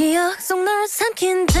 기억 속 널 삼킨 자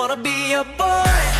wanna be a boy.